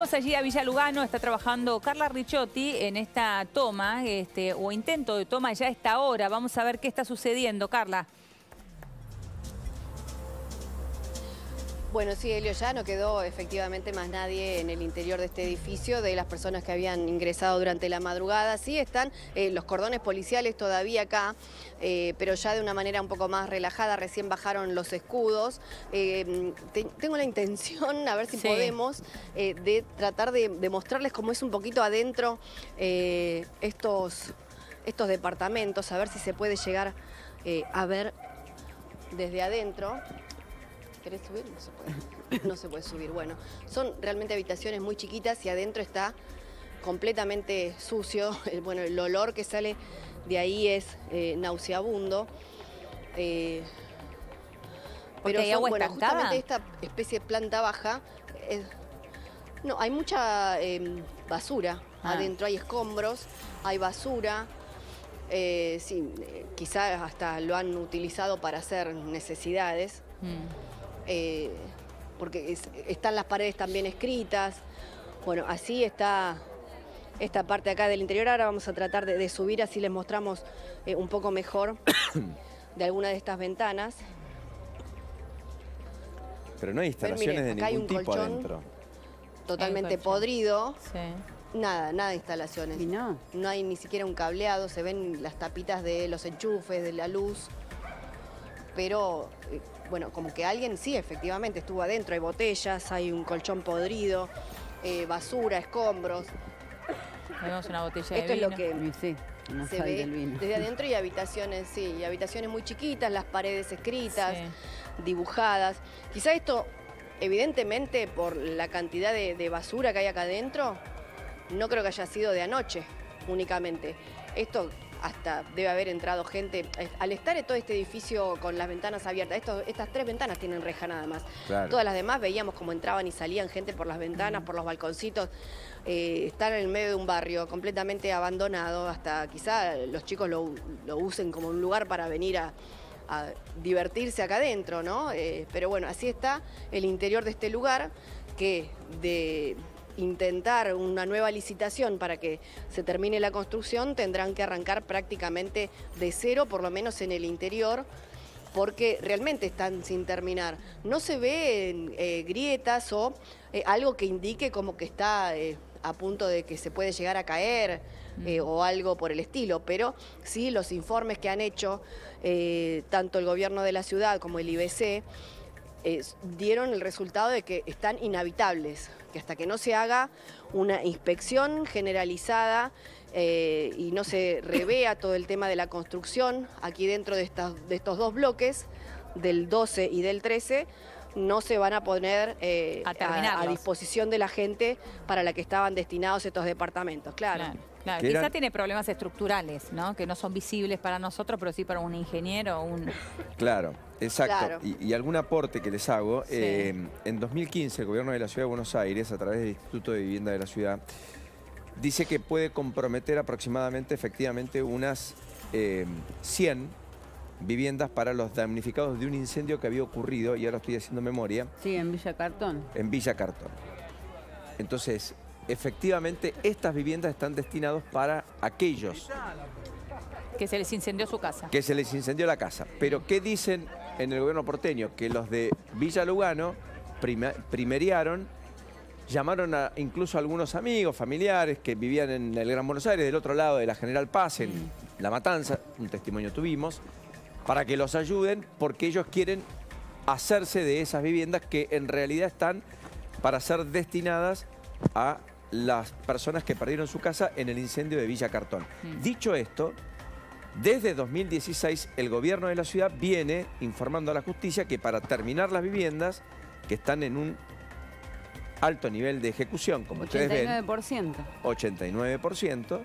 Vamos allí a Villa Lugano, está trabajando Carla Ricciotti en esta toma, este, o intento de toma ya a esta hora. Vamos a ver qué está sucediendo, Carla. Bueno, sí, Elio, ya no quedó efectivamente más nadie en el interior de este edificio de las personas que habían ingresado durante la madrugada. Sí están eh, los cordones policiales todavía acá, eh, pero ya de una manera un poco más relajada. Recién bajaron los escudos. Eh, tengo la intención, a ver si podemos, de tratar de, mostrarles cómo es un poquito adentro estos, estos departamentos, a ver si se puede llegar a ver desde adentro. ¿Querés subir? No se puede. No se puede subir. Bueno, son realmente habitaciones muy chiquitas y adentro está completamente sucio. El, bueno, el olor que sale de ahí es eh, nauseabundo. Eh, pero hay agua bueno, justamente esta especie de planta baja, no, hay mucha em, basura ah. adentro, hay escombros, hay basura. Eh, sí, quizás hasta lo han utilizado para hacer necesidades. Mm. Eh, porque están las paredes también escritas. Bueno, así está esta parte acá del interior. Ahora vamos a tratar de, subir, así les mostramos eh, un poco mejor de alguna de estas ventanas. Pero no hay instalaciones de ningún tipo adentro. Totalmente podrido. Nada, nada de instalaciones. ¿Y no? No hay ni siquiera un cableado, se ven las tapitas de los enchufes, de la luz pero eh, bueno, como que alguien sí, efectivamente estuvo adentro, hay botellas, hay un colchón podrido, eh, basura, escombros. Vemos una botella Esto de vino. es lo que sí, se ve desde adentro y habitaciones, sí, y habitaciones muy chiquitas, las paredes escritas, dibujadas. Quizá esto, evidentemente, por la cantidad de, de basura que hay acá adentro, no creo que haya sido de anoche únicamente. Esto hasta debe haber entrado gente. Al estar en todo este edificio con las ventanas abiertas, estas tres ventanas tienen reja nada más. Todas las demás veíamos cómo entraban y salían gente por las ventanas, por los balconcitos. Eh, estar en el medio de un barrio completamente abandonado, hasta quizá los chicos lo, usen como un lugar para venir a, divertirse acá adentro, ¿no? Eh, pero bueno, así está el interior de este lugar que de intentar una nueva licitación para que se termine la construcción, tendrán que arrancar prácticamente de cero, por lo menos en el interior, porque realmente están sin terminar. No se ven eh, grietas o eh, algo que indique como que está eh, a punto de que se puede llegar a caer mm. o algo por el estilo, pero sí los informes que han hecho tanto el gobierno de la ciudad como el IBC dieron el resultado de que están inhabitables, que hasta que no se haga una inspección generalizada eh, y no se revea todo el tema de la construcción aquí dentro de, de estos dos bloques, del 12 y del 13, no se van a poner eh, a, disposición de la gente para la que estaban destinados estos departamentos, claro. claro. Quizá tiene problemas estructurales, ¿no? Que no son visibles para nosotros, pero sí para un ingeniero. Un... Claro. Exacto. Y, algún aporte que les hago. Eh, en 2015 el gobierno de la Ciudad de Buenos Aires, a través del Instituto de Vivienda de la Ciudad, dice que puede comprometer aproximadamente, efectivamente, unas 100 eh, viviendas para los damnificados de un incendio que había ocurrido, y ahora estoy haciendo memoria. Sí, en Villa Cartón. En Villa Cartón. Entonces, efectivamente, estas viviendas están destinadas para aquellos... Que se les incendió su casa. Que se les incendió la casa. Pero, ¿qué dicen en el gobierno porteño que los de Villa Lugano primeriaron, llamaron a incluso a algunos amigos, familiares que vivían en el Gran Buenos Aires, del otro lado de la General Paz, en. La Matanza, un testimonio tuvimos, para que los ayuden porque ellos quieren hacerse de esas viviendas que en realidad están para ser destinadas a las personas que perdieron su casa en el incendio de Villa Cartón. Mm. Dicho esto, desde 2016, el gobierno de la ciudad viene informando a la justicia que para terminar las viviendas, que están en un alto nivel de ejecución, como ustedes ven... 89%.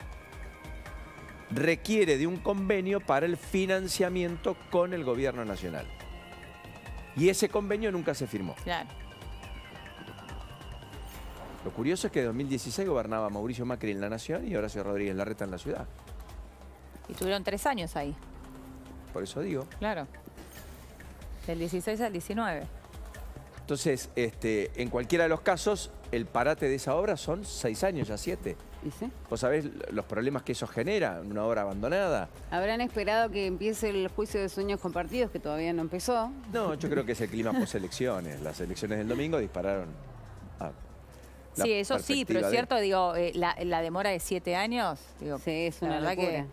89%, requiere de un convenio para el financiamiento con el gobierno nacional. Y ese convenio nunca se firmó. Claro. Lo curioso es que en 2016 gobernaba Mauricio Macri en la Nación y Horacio Rodríguez Larreta en la ciudad. Y tuvieron tres años ahí. Por eso digo. Claro. Del 16 al 19. Entonces, este, en cualquiera de los casos, el parate de esa obra son seis años, ya siete. ¿Y sí? ¿Vos sabés los problemas que eso genera en una obra abandonada? ¿Habrán esperado que empiece el juicio de sueños compartidos, que todavía no empezó? No, yo creo que es el clima post-elecciones. Las elecciones del domingo dispararon a Sí, eso sí, pero es cierto, digo, eh, la, demora de siete años, digo, sí, es una verdad que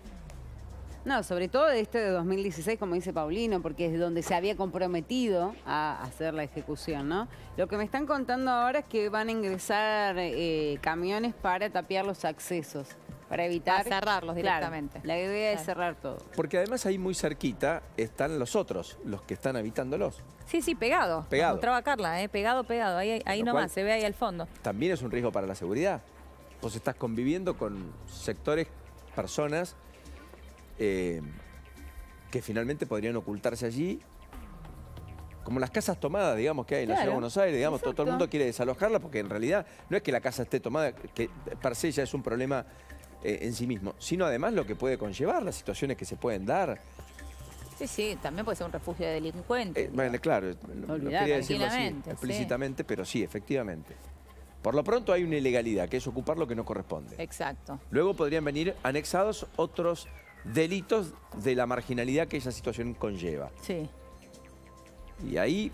no, sobre todo de este de 2016, como dice Paulino, porque es donde se había comprometido a hacer la ejecución, ¿no? Lo que me están contando ahora es que van a ingresar eh, camiones para tapiar los accesos, para evitar... cerrarlos directamente. la idea es cerrar todo. Porque además ahí muy cerquita están los otros, los que están habitándolos. Sí, sí, pegado. Pegado. Mostraba Carla, ¿eh? pegado, pegado. Ahí, ahí nomás, se ve ahí al fondo. También es un riesgo para la seguridad. Vos estás conviviendo con sectores, personas eh, que finalmente podrían ocultarse allí. Como las casas tomadas, digamos, que hay en la ciudad de Buenos Aires, digamos, todo, el mundo quiere desalojarla porque en realidad no es que la casa esté tomada, que para sí ya es un problema eh, en sí mismo, sino además lo que puede conllevar, las situaciones que se pueden dar. Sí, sí, también puede ser un refugio de delincuentes. Eh, bueno, claro, no, quería decirlo así explícitamente, pero sí, efectivamente. Por lo pronto hay una ilegalidad, que es ocupar lo que no corresponde. Exacto. Luego podrían venir anexados otros delitos de la marginalidad que esa situación conlleva. Sí. Y ahí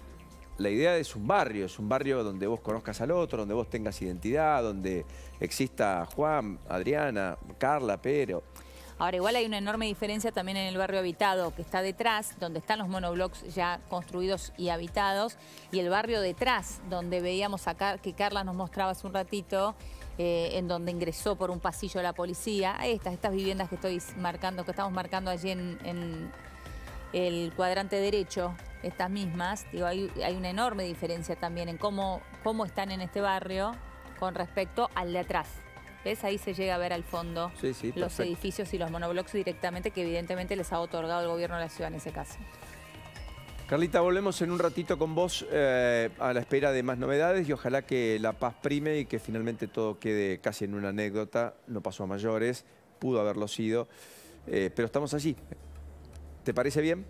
la idea es un barrio, es un barrio donde vos conozcas al otro, donde vos tengas identidad, donde exista Juan, Adriana, Carla, Pero. Ahora, igual hay una enorme diferencia también en el barrio habitado que está detrás, donde están los monoblocks ya construidos y habitados, y el barrio detrás, donde veíamos acá, que Carla nos mostraba hace un ratito, eh, en donde ingresó por un pasillo la policía. Estas, estas viviendas que estoy marcando, que estamos marcando allí en, el cuadrante derecho, estas mismas, digo, hay, una enorme diferencia también en cómo, cómo están en este barrio con respecto al de atrás. ¿Ves? Ahí se llega a ver al fondo los edificios y los monoblocks directamente que evidentemente les ha otorgado el gobierno de la ciudad en ese caso. Carlita, volvemos en un ratito con vos eh, a la espera de más novedades y ojalá que la paz prime y que finalmente todo quede casi en una anécdota. No pasó a mayores, pudo haberlo sido, eh, pero estamos allí. ¿Te parece bien?